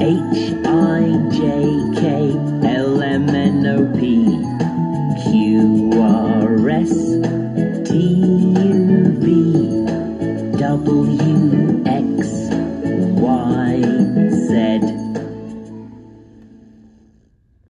H, I, J, K, P Q R S T U V W.